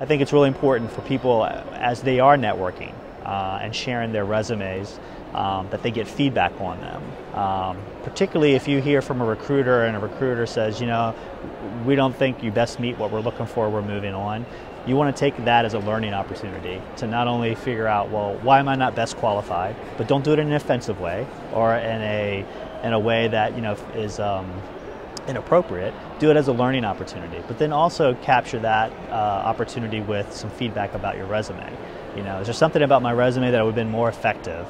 I think it's really important for people as they are networking uh, and sharing their resumes um, that they get feedback on them. Um, particularly if you hear from a recruiter and a recruiter says, you know, we don't think you best meet what we're looking for, we're moving on. You want to take that as a learning opportunity to not only figure out, well, why am I not best qualified, but don't do it in an offensive way or in a in a way that you know is um, inappropriate. Do it as a learning opportunity, but then also capture that uh, opportunity with some feedback about your resume. You know, is there something about my resume that would have been more effective?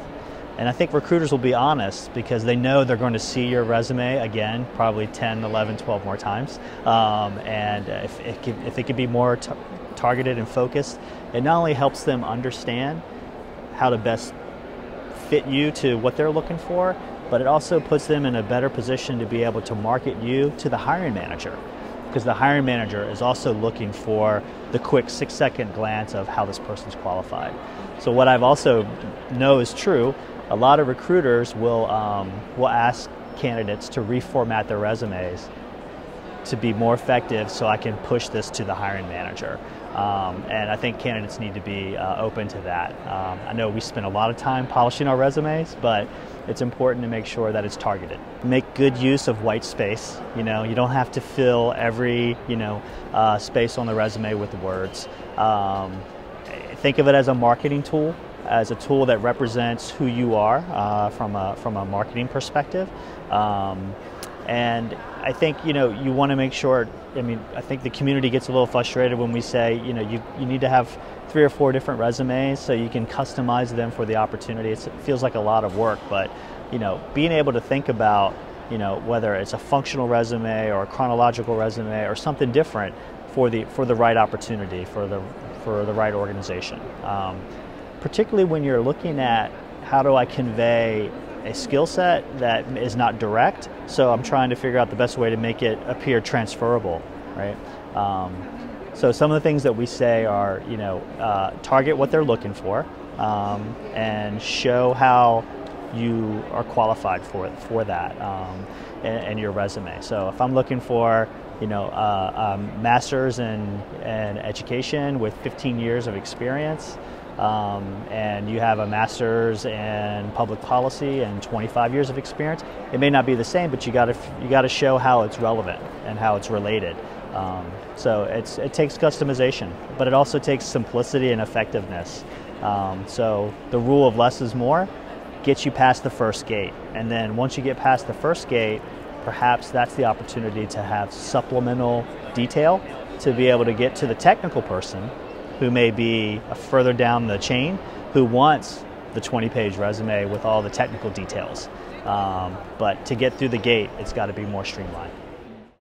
And I think recruiters will be honest because they know they're going to see your resume again, probably 10, 11, 12 more times. Um, and if it, can, if it can be more t- targeted and focused, it not only helps them understand how to best fit you to what they're looking for, but it also puts them in a better position to be able to market you to the hiring manager because the hiring manager is also looking for the quick six second glance of how this person's qualified. So what I've also know is true, a lot of recruiters will um, will ask candidates to reformat their resumes to be more effective so I can push this to the hiring manager. Um, and I think candidates need to be uh, open to that. Um, I know we spend a lot of time polishing our resumes, but it's important to make sure that it's targeted. Make good use of white space. You know, you don't have to fill every you know uh, space on the resume with words. Um, think of it as a marketing tool, as a tool that represents who you are uh, from a from a marketing perspective. And I think you know you want to make sure. I mean, I think the community gets a little frustrated when we say you know you, you need to have three or four different resumes so you can customize them for the opportunity. It's, it feels like a lot of work, but you know, being able to think about you know whether it's a functional resume or a chronological resume or something different for the for the right opportunity for the for the right organization. Um, particularly when you're looking at how do I convey a skill set that is not direct. So I'm trying to figure out the best way to make it appear transferable, right? Um, so some of the things that we say are, you know, uh, target what they're looking for um, and show how you are qualified for it for that um, in, in, your resume. So if I'm looking for, you know, uh, masters in, in education with 15 years of experience, um, and you have a master's in public policy and 25 years of experience, it may not be the same, but you got to you got to show how it's relevant and how it's related. Um, so it's it takes customization, but it also takes simplicity and effectiveness. Um, so the rule of less is more gets you past the first gate, and then once you get past the first gate, perhaps that's the opportunity to have supplemental detail to be able to get to the technical person who may be further down the chain who wants the 20 page resume with all the technical details. Um, but to get through the gate, it's got to be more streamlined.